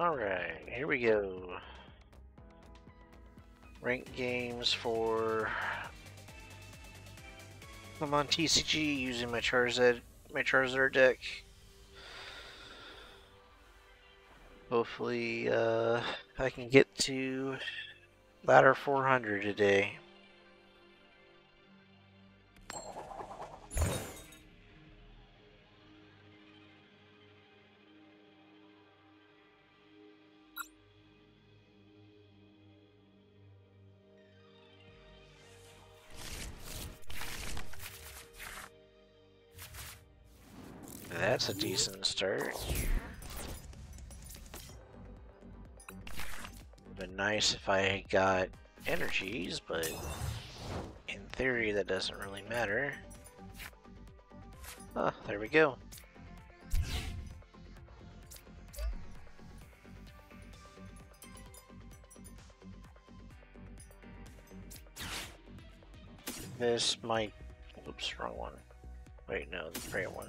Alright, here we go. Rank games for I'm on TCG using my Charizard my Charizard deck. Hopefully uh, I can get to ladder 400 today. That's a decent start. Been nice if I had got energies, but in theory that doesn't really matter. Ah, there we go. This might... Oops, wrong one. Wait, no, the right one.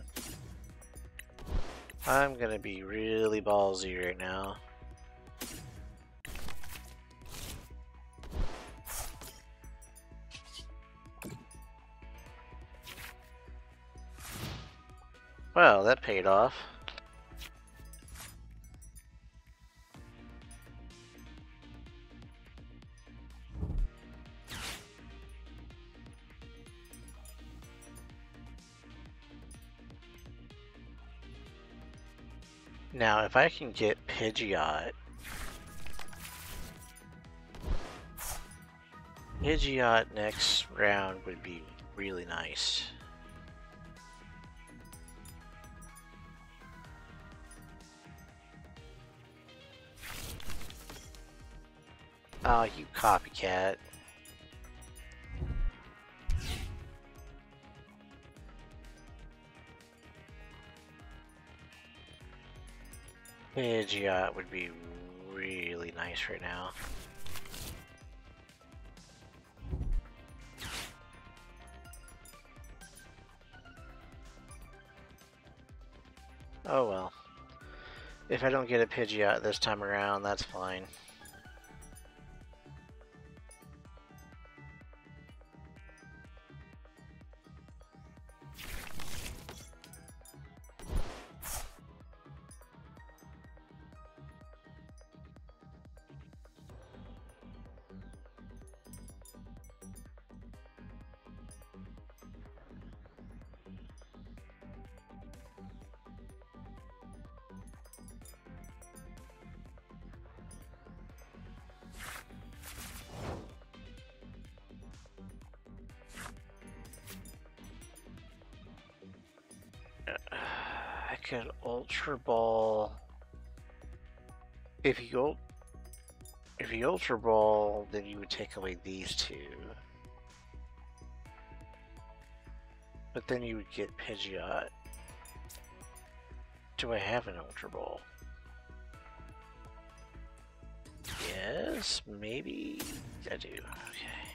I'm gonna be really ballsy right now. Well, that paid off. Now, if I can get Pidgeot... Pidgeot next round would be really nice. Oh, you copycat. Pidgeot would be really nice right now. Oh well. If I don't get a Pidgeot this time around, that's fine. Could Ultra Ball. If you if you Ultra Ball, then you would take away these two. But then you would get Pidgeot. Do I have an Ultra Ball? Yes, maybe I do. Okay.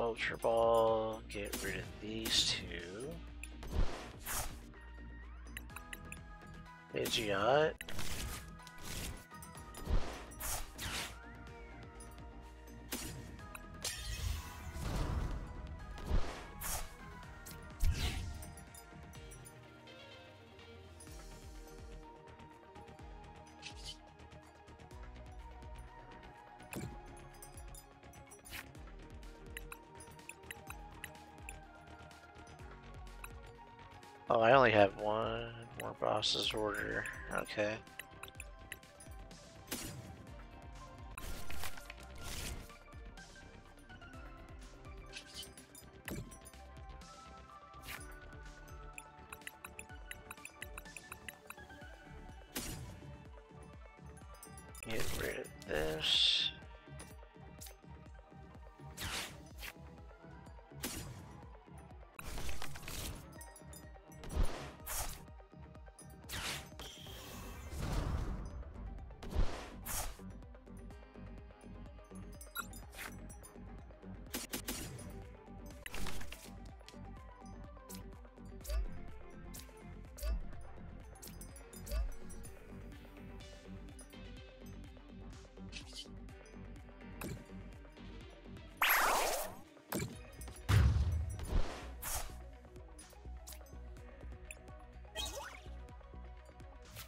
Ultra Ball, get rid of these two. Pidgeot. Oh, I only have one more boss's order. Okay.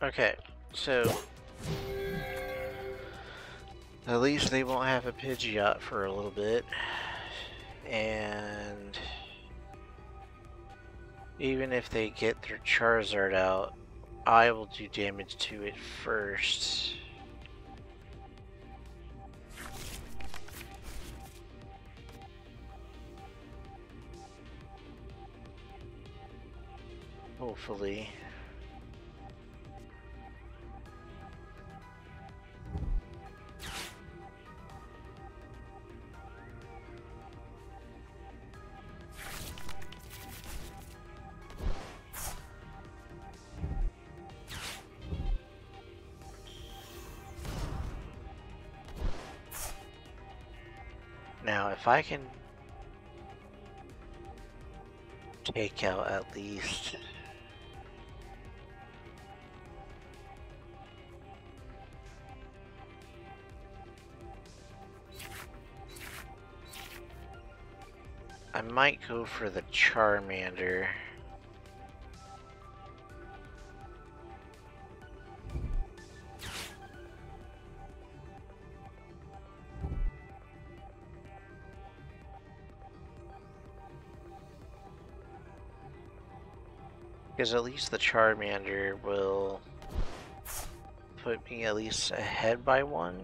Okay, so at least they won't have a Pidgeot for a little bit. And even if they get their Charizard out, I will do damage to it first. Hopefully. Now, if I can take out at least I might go for the Charmander. Because at least the Charmander will put me at least ahead by one.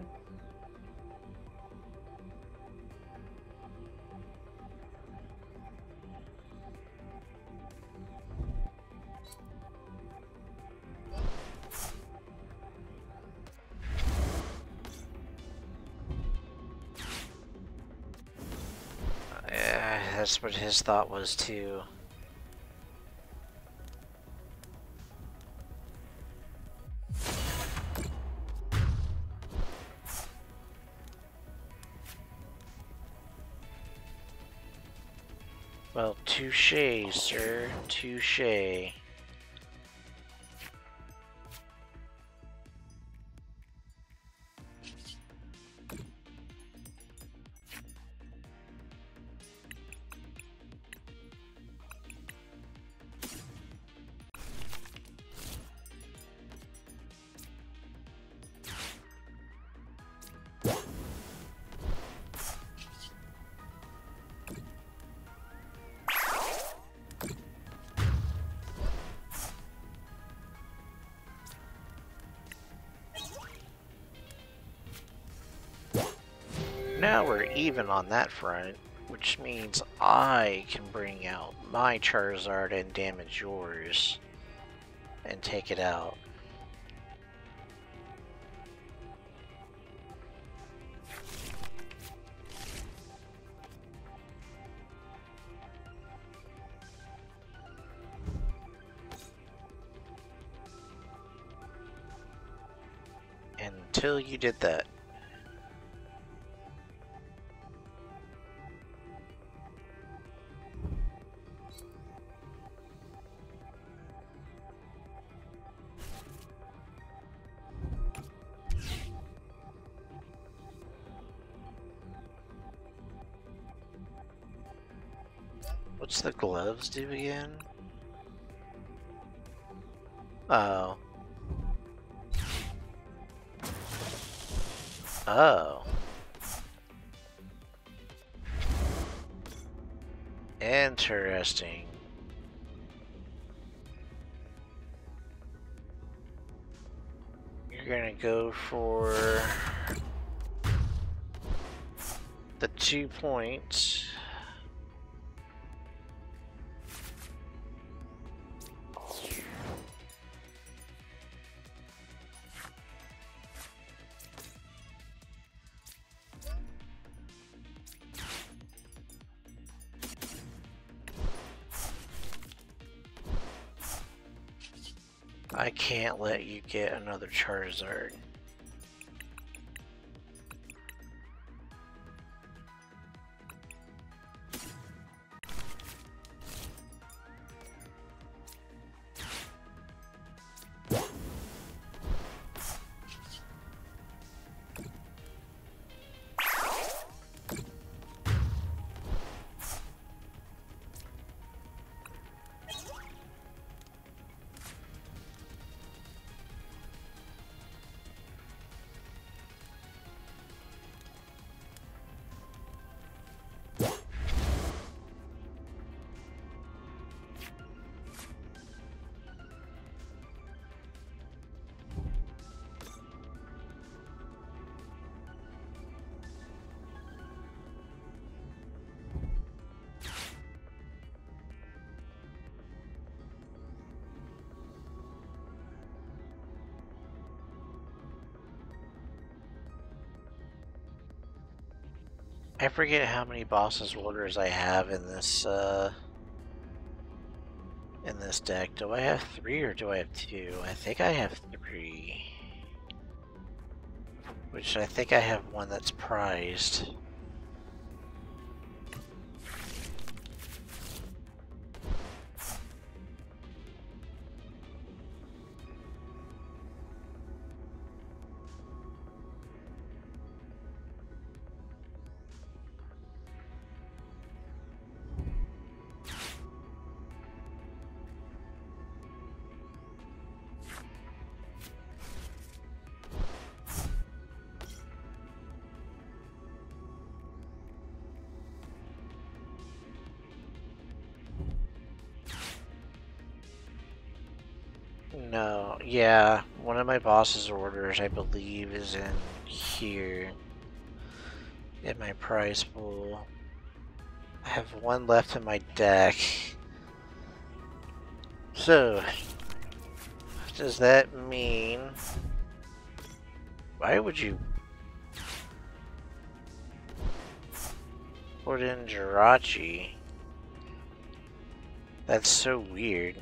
that's what his thought was too. Touche, sir. Touche. Now we're even on that front, which means I can bring out my Charizard and damage yours and take it out. Until you did that. What's the gloves do again? Oh. Oh. Interesting. You're gonna go for the two points. Let you get another Charizard. I forget how many bosses orders I have in this uh in this deck. Do I have three or do I have two? I think I have three. Which I think I have one that's prized. No, yeah, one of my boss's orders, I believe, is in here. In my prize pool. I have one left in my deck. So, does that mean... Why would you... Put in Jirachi? That's so weird.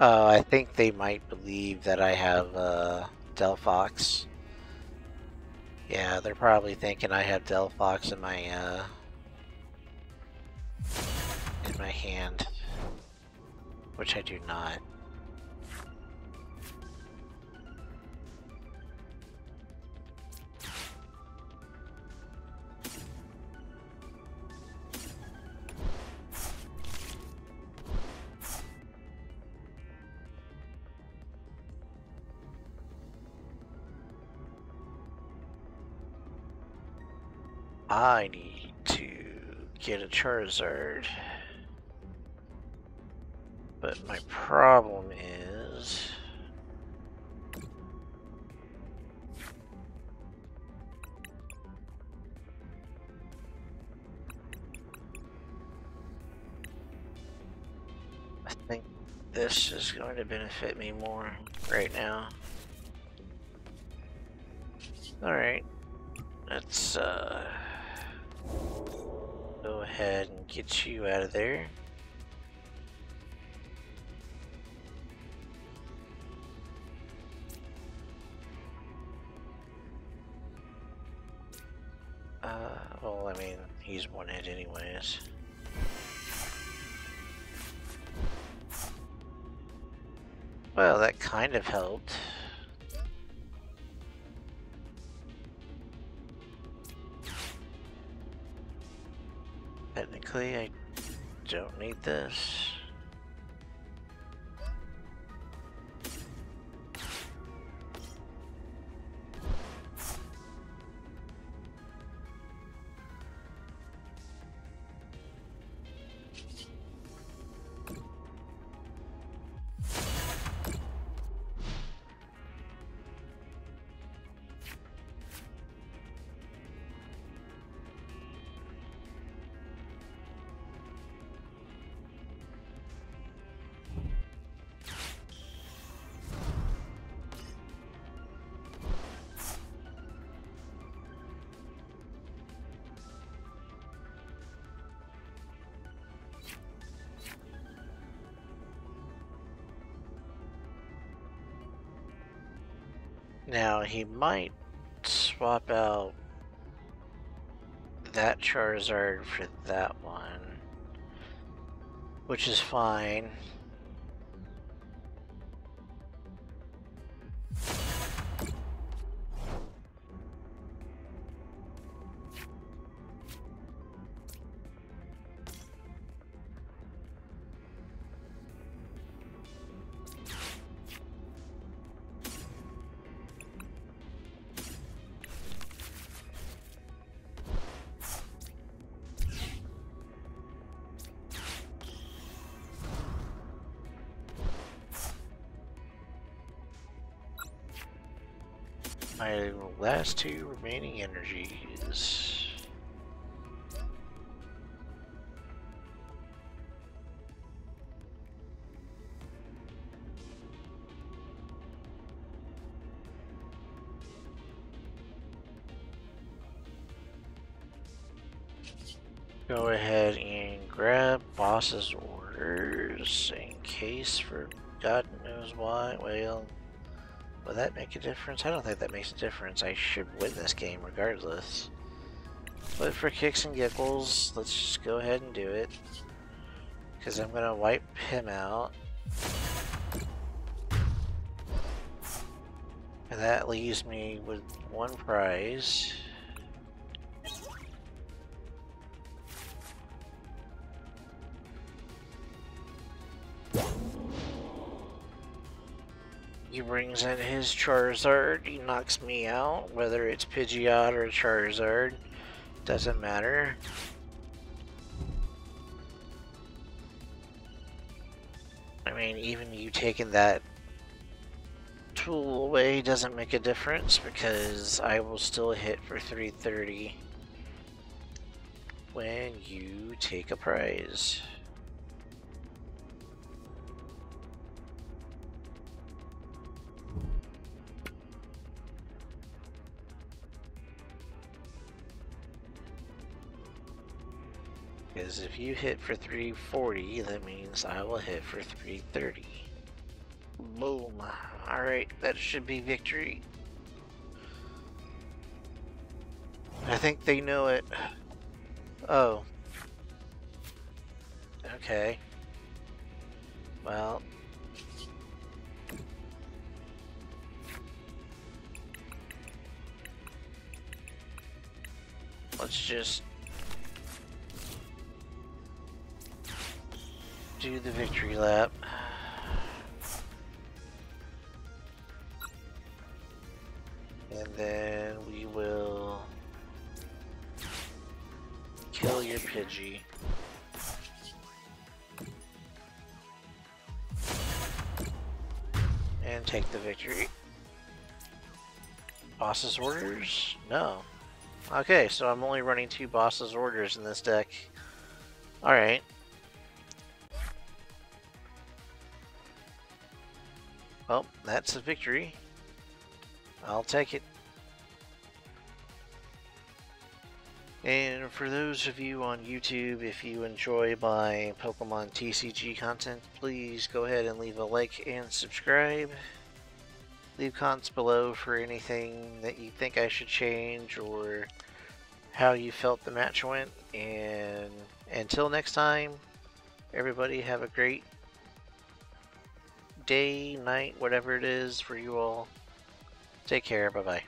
Uh, I think they might believe that I have uh, Delphox. Yeah, they're probably thinking I have Delphox in my uh, in my hand, which I do not. I need to get a Charizard. But my problem is... I think this is going to benefit me more right now. Alright. Let's, uh ahead and get you out of there. Uh, well, I mean, he's one hit anyways. Well, that kind of helped. This. Now, he might swap out that Charizard for that one, which is fine. My last two remaining energies. go ahead and grab boss's orders in case for God knows why. Well, will that make a difference? I don't think that makes a difference. I should win this game regardless. But for kicks and giggles, let's just go ahead and do it. Because I'm going to wipe him out. And that leaves me with one prize. He brings in his Charizard, he knocks me out, whether it's Pidgeot or Charizard, doesn't matter. I mean, even you taking that tool away doesn't make a difference because I will still hit for 330 when you take a prize. Because if you hit for 340, that means I will hit for 330. Boom. Alright, that should be victory. I think they know it. Oh. Okay. Well. Let's just do the victory lap. And then we will kill your Pidgey. And take the victory. Boss's orders? No. Okay, so I'm only running two boss's orders in this deck. Alright. Well, that's a victory. I'll take it. And for those of you on YouTube, if you enjoy my Pokemon TCG content, please go ahead and leave a like and subscribe. Leave comments below for anything that you think I should change or how you felt the match went. And until next time, everybody have a great day, night, whatever it is for you all. Take care. Bye bye.